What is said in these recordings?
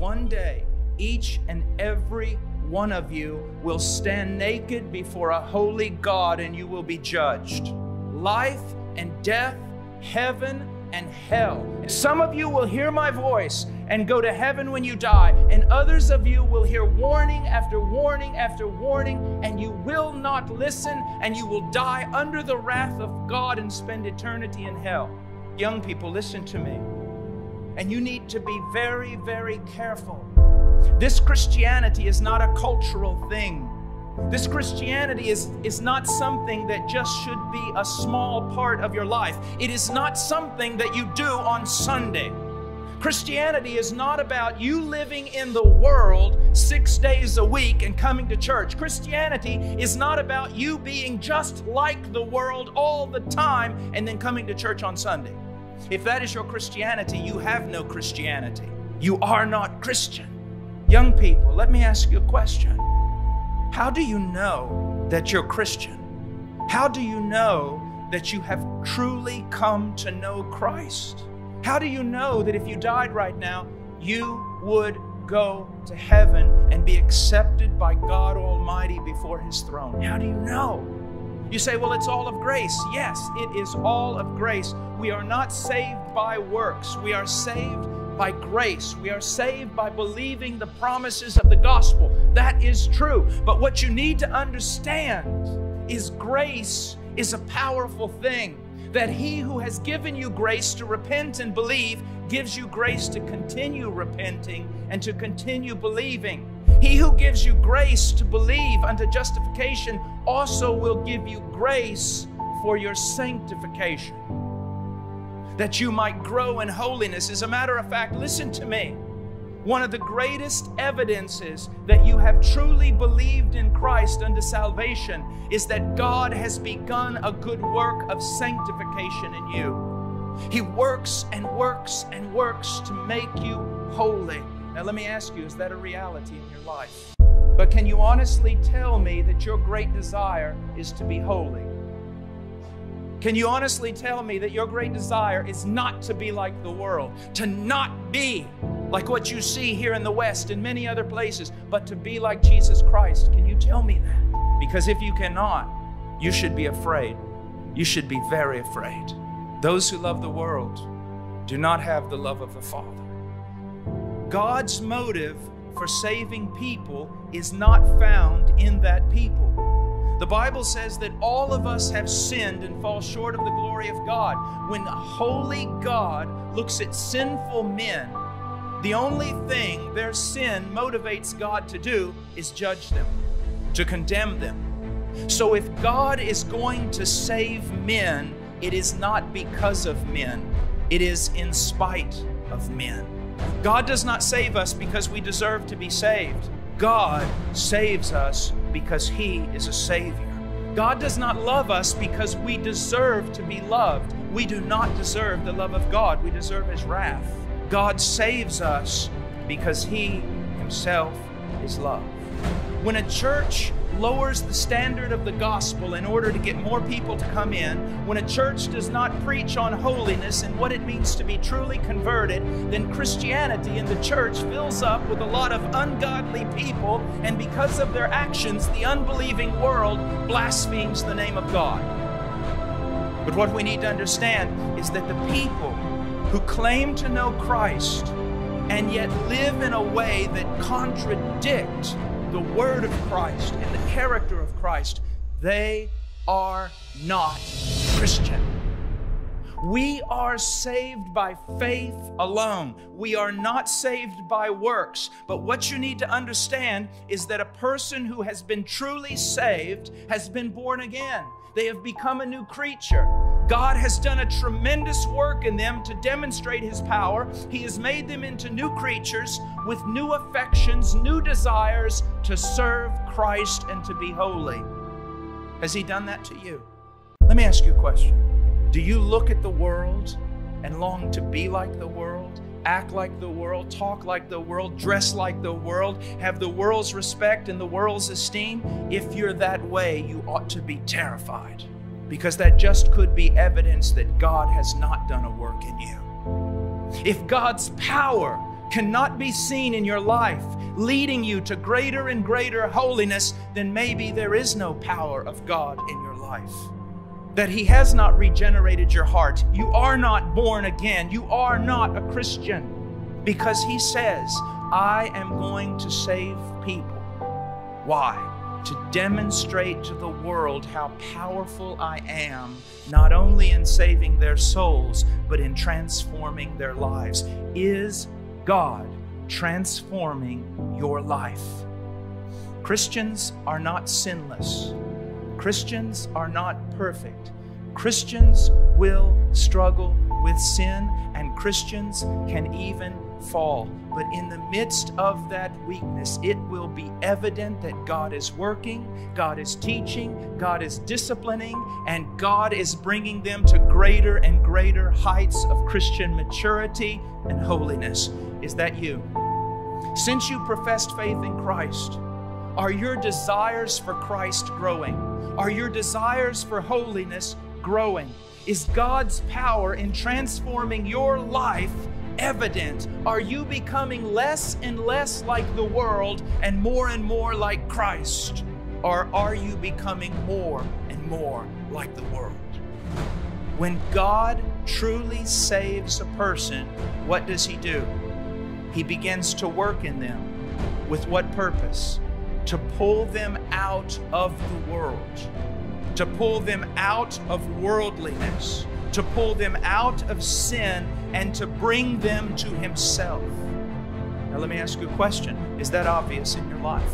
one day, each and every one of you will stand naked before a holy God and you will be judged. Life and death, heaven and hell. Some of you will hear my voice and go to heaven when you die, and others of you will hear warning after warning after warning, and you will not listen, and you will die under the wrath of God and spend eternity in hell. Young people, listen to me. And you need to be very, very careful. This Christianity is not a cultural thing. This Christianity is, is not something that just should be a small part of your life. It is not something that you do on Sunday. Christianity is not about you living in the world six days a week and coming to church. Christianity is not about you being just like the world all the time and then coming to church on Sunday. If that is your Christianity, you have no Christianity. You are not Christian. Young people, let me ask you a question. How do you know that you're Christian? How do you know that you have truly come to know Christ? How do you know that if you died right now, you would go to heaven and be accepted by God Almighty before His throne? How do you know? You say, well, it's all of grace. Yes, it is all of grace. We are not saved by works, we are saved by grace. We are saved by believing the promises of the gospel. That is true. But what you need to understand is grace is a powerful thing. That he who has given you grace to repent and believe gives you grace to continue repenting and to continue believing. He who gives you grace to believe unto justification also will give you grace for your sanctification that you might grow in holiness. As a matter of fact, listen to me. One of the greatest evidences that you have truly believed in Christ unto salvation is that God has begun a good work of sanctification in you. He works and works and works to make you holy. Now, let me ask you is that a reality in your life? But can you honestly tell me that your great desire is to be holy? Can you honestly tell me that your great desire is not to be like the world, to not be like what you see here in the West and many other places, but to be like Jesus Christ? Can you tell me that? Because if you cannot, you should be afraid. You should be very afraid. Those who love the world do not have the love of the Father. God's motive for saving people is not found in that people. The Bible says that all of us have sinned and fall short of the glory of God. When holy God looks at sinful men, the only thing their sin motivates God to do is judge them, to condemn them. So if God is going to save men, it is not because of men, it is in spite of men. God does not save us because we deserve to be saved. God saves us because He is a Savior. God does not love us because we deserve to be loved. We do not deserve the love of God, we deserve His wrath. God saves us because He Himself is love. When a church lowers the standard of the gospel in order to get more people to come in, when a church does not preach on holiness and what it means to be truly converted, then Christianity in the church fills up with a lot of ungodly people, and because of their actions, the unbelieving world blasphemes the name of God. But what we need to understand is that the people who claim to know Christ and yet live in a way that contradict the word of Christ and the character of Christ, they are not Christian. We are saved by faith alone. We are not saved by works. But what you need to understand is that a person who has been truly saved has been born again. They have become a new creature. God has done a tremendous work in them to demonstrate His power. He has made them into new creatures with new affections, new desires to serve Christ and to be holy. Has He done that to you? Let me ask you a question. Do you look at the world and long to be like the world? act like the world, talk like the world, dress like the world, have the world's respect and the world's esteem, if you're that way, you ought to be terrified because that just could be evidence that God has not done a work in you. If God's power cannot be seen in your life, leading you to greater and greater holiness, then maybe there is no power of God in your life. That He has not regenerated your heart. You are not born again. You are not a Christian. Because He says, I am going to save people. Why? To demonstrate to the world how powerful I am, not only in saving their souls, but in transforming their lives. Is God transforming your life? Christians are not sinless. Christians are not perfect. Christians will struggle with sin, and Christians can even fall. But in the midst of that weakness, it will be evident that God is working, God is teaching, God is disciplining, and God is bringing them to greater and greater heights of Christian maturity and holiness. Is that you? Since you professed faith in Christ, are your desires for Christ growing? Are your desires for holiness growing? Is God's power in transforming your life evident? Are you becoming less and less like the world and more and more like Christ? Or are you becoming more and more like the world? When God truly saves a person, what does He do? He begins to work in them. With what purpose? To pull them out of the world to pull them out of worldliness, to pull them out of sin, and to bring them to Himself. Now, let me ask you a question Is that obvious in your life?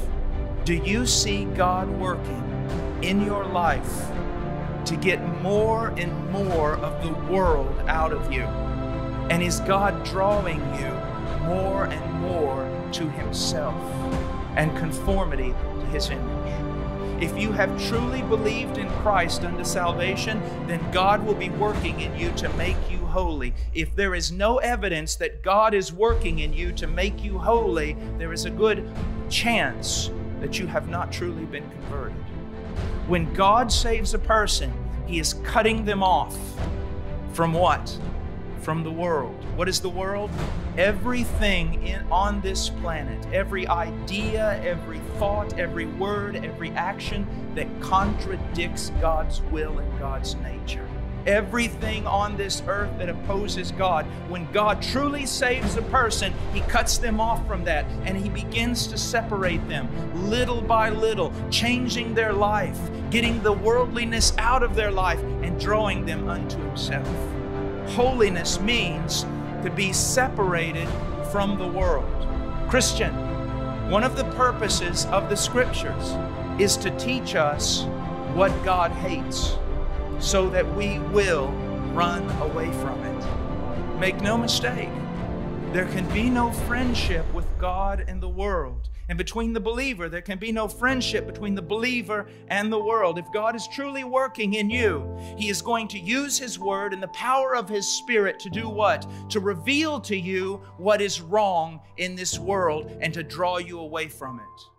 Do you see God working in your life to get more and more of the world out of you? And is God drawing you more and more to Himself and conformity to His image? If you have truly believed in Christ unto salvation, then God will be working in you to make you holy. If there is no evidence that God is working in you to make you holy, there is a good chance that you have not truly been converted. When God saves a person, He is cutting them off from what? From the world. What is the world? Everything in, on this planet, every idea, every thought, every word, every action that contradicts God's will and God's nature. Everything on this earth that opposes God, when God truly saves a person, He cuts them off from that and He begins to separate them little by little, changing their life, getting the worldliness out of their life, and drawing them unto Himself. Holiness means to be separated from the world. Christian, one of the purposes of the scriptures is to teach us what God hates so that we will run away from it. Make no mistake, there can be no friendship with God and the world. And between the believer, there can be no friendship between the believer and the world. If God is truly working in you, He is going to use His word and the power of His Spirit to do what? To reveal to you what is wrong in this world and to draw you away from it.